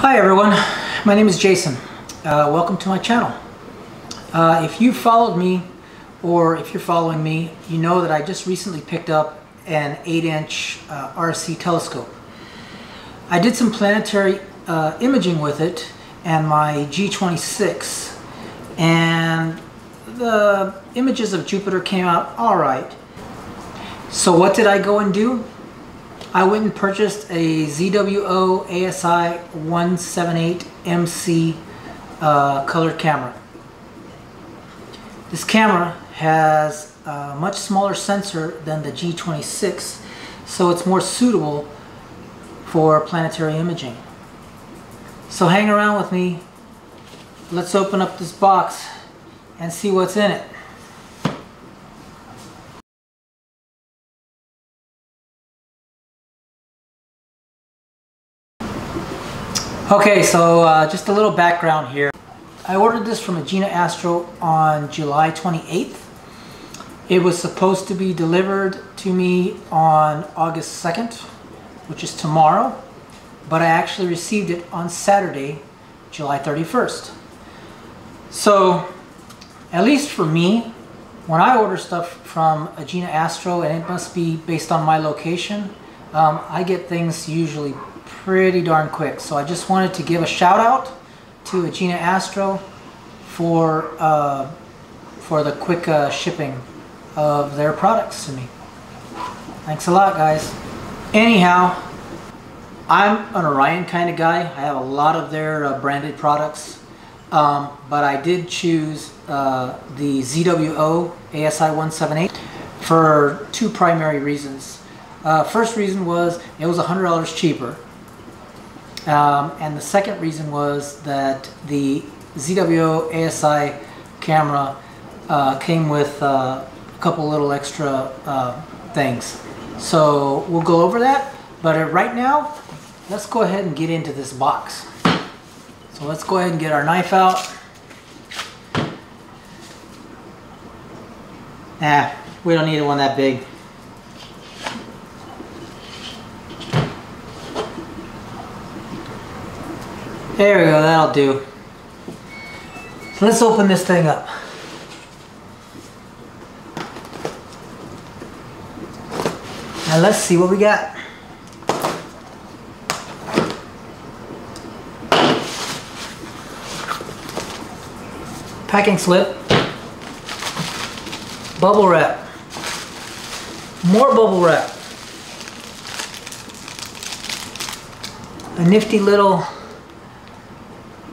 Hi everyone, my name is Jason. Uh, welcome to my channel. Uh, if you followed me or if you're following me, you know that I just recently picked up an 8-inch uh, RC telescope. I did some planetary uh, imaging with it and my G26 and the images of Jupiter came out alright. So what did I go and do? I went and purchased a ZWO ASI 178MC uh, color camera. This camera has a much smaller sensor than the G26, so it's more suitable for planetary imaging. So hang around with me. Let's open up this box and see what's in it. Okay, so uh, just a little background here. I ordered this from Agena Astro on July 28th. It was supposed to be delivered to me on August 2nd, which is tomorrow, but I actually received it on Saturday, July 31st. So, at least for me, when I order stuff from Agena Astro, and it must be based on my location, um, I get things usually pretty darn quick. So I just wanted to give a shout out to Agena Astro for uh, for the quick uh, shipping of their products to me. Thanks a lot, guys. Anyhow, I'm an Orion kind of guy. I have a lot of their uh, branded products, um, but I did choose uh, the ZWO ASI 178 for two primary reasons. Uh, first reason was it was $100 cheaper um, and the second reason was that the ZWO ASI camera uh, came with uh, a couple little extra uh, things. So we'll go over that, but right now, let's go ahead and get into this box. So let's go ahead and get our knife out. Nah, we don't need one that big. There we go, that'll do. So let's open this thing up. Now let's see what we got. Packing slip. Bubble wrap. More bubble wrap. A nifty little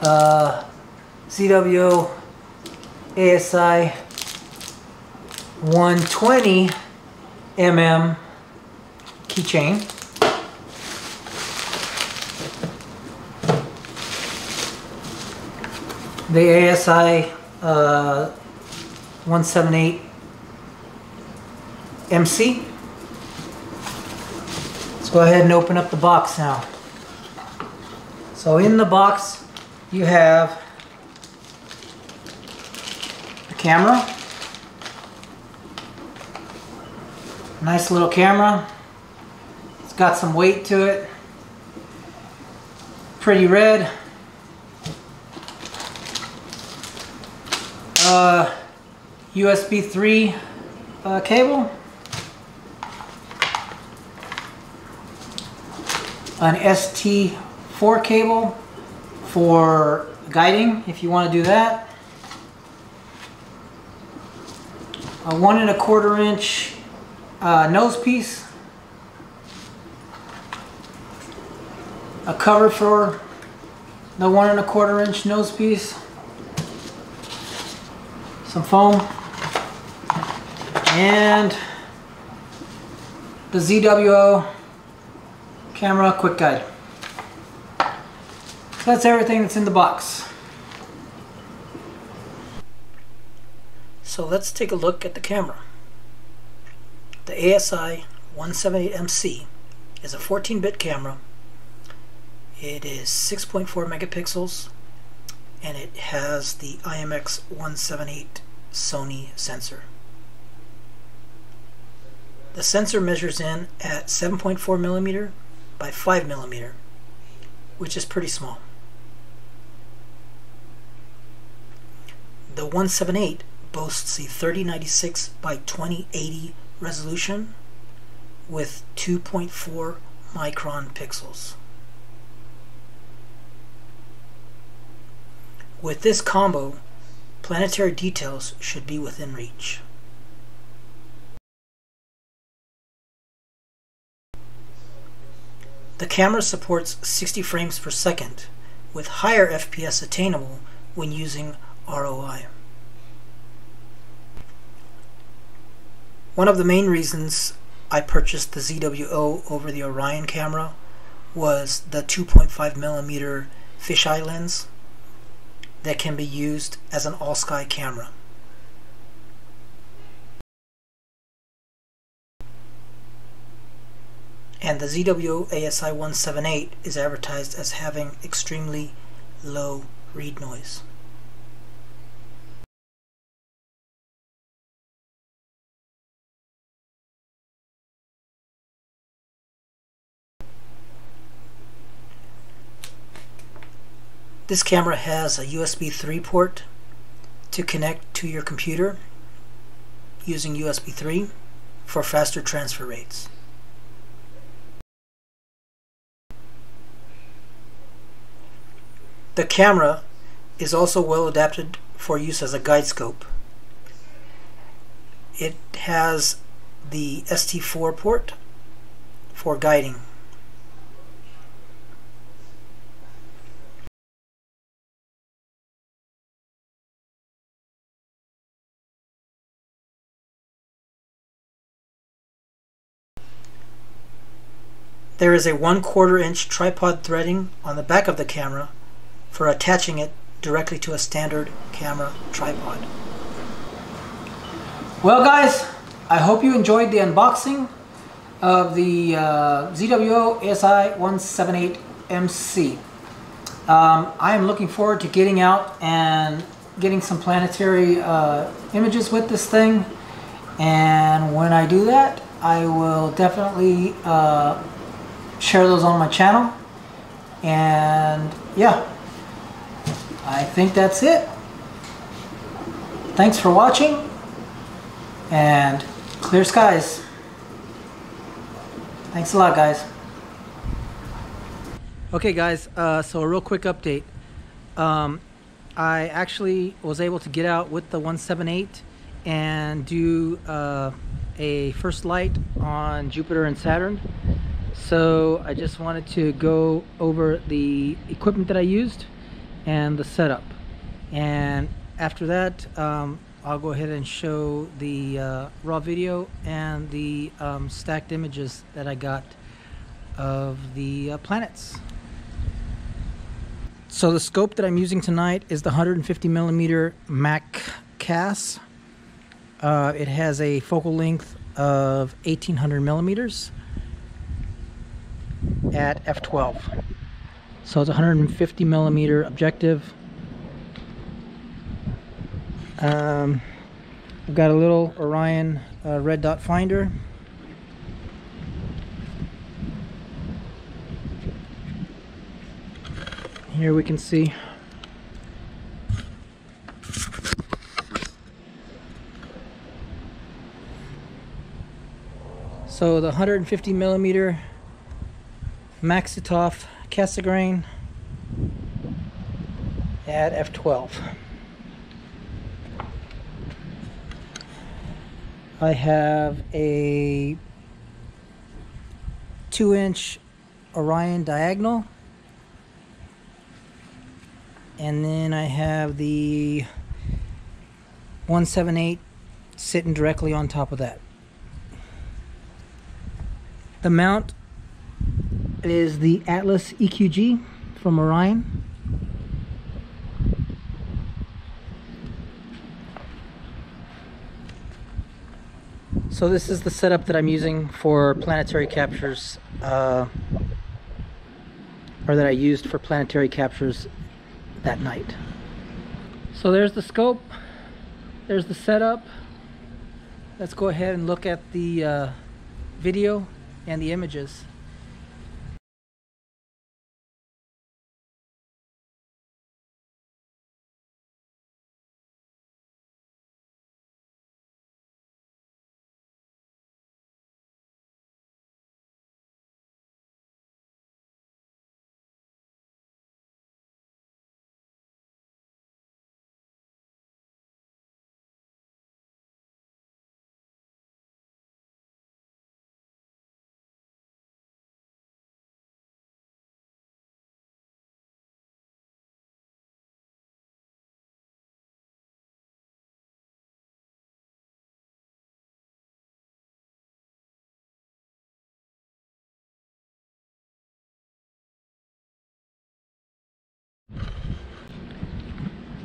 uh, ASI 120 mm keychain. The ASI uh, 178 MC. Let's go ahead and open up the box now. So in the box you have a camera. Nice little camera. It's got some weight to it. Pretty red. Uh, USB 3 uh, cable. An ST4 cable for guiding if you want to do that. A one and a quarter inch uh, nose piece. A cover for the one and a quarter inch nose piece. Some foam. And the ZWO camera quick guide. So that's everything that's in the box. So let's take a look at the camera. The ASI 178MC is a 14-bit camera. It is 6.4 megapixels and it has the IMX 178 Sony sensor. The sensor measures in at 7.4 millimeter by 5 millimeter, which is pretty small. The 178 boasts a 3096 by 2080 resolution with 2.4 micron pixels. With this combo, planetary details should be within reach. The camera supports 60 frames per second, with higher FPS attainable when using ROI. One of the main reasons I purchased the ZWO over the Orion camera was the 2.5mm fisheye lens that can be used as an all-sky camera. And the ZWO ASI 178 is advertised as having extremely low read noise. This camera has a USB 3 port to connect to your computer using USB 3 for faster transfer rates. The camera is also well adapted for use as a guide scope. It has the ST4 port for guiding. There is a 1 quarter inch tripod threading on the back of the camera for attaching it directly to a standard camera tripod. Well guys, I hope you enjoyed the unboxing of the uh, ZWO ASI 178MC. Um, I am looking forward to getting out and getting some planetary uh, images with this thing and when I do that I will definitely uh, share those on my channel. And yeah, I think that's it. Thanks for watching and clear skies. Thanks a lot, guys. Okay, guys, uh, so a real quick update. Um, I actually was able to get out with the 178 and do uh, a first light on Jupiter and Saturn. So I just wanted to go over the equipment that I used and the setup. And after that, um, I'll go ahead and show the uh, raw video and the um, stacked images that I got of the uh, planets. So the scope that I'm using tonight is the 150 millimeter Mak Cas. Uh, it has a focal length of 1800 millimeters at f12. So it's 150 millimeter objective. Um, I've got a little Orion uh, red dot finder. Here we can see So the 150 millimeter Maksutov Cassegrain at f12. I have a 2 inch Orion diagonal and then I have the 178 sitting directly on top of that. The mount is the Atlas EQG from Orion. So this is the setup that I'm using for planetary captures, uh, or that I used for planetary captures that night. So there's the scope, there's the setup. Let's go ahead and look at the uh, video and the images.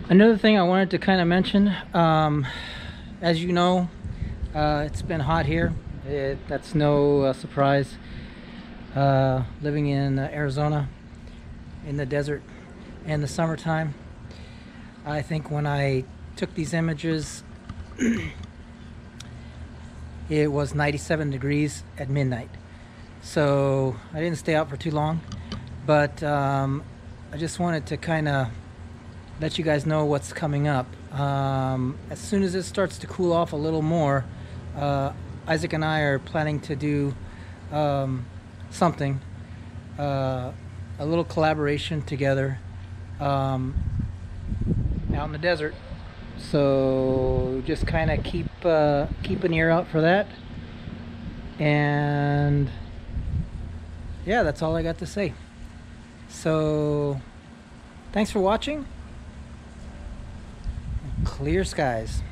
Another thing I wanted to kind of mention, um, as you know, uh, it's been hot here. It, that's no uh, surprise. Uh, living in uh, Arizona, in the desert, in the summertime. I think when I took these images, it was 97 degrees at midnight. So I didn't stay out for too long, but um, I just wanted to kind of let you guys know what's coming up. Um, as soon as it starts to cool off a little more, uh, Isaac and I are planning to do um, something, uh, a little collaboration together um, out in the desert. So just kind of keep uh, keep an ear out for that. And yeah, that's all I got to say. So thanks for watching. Clear skies.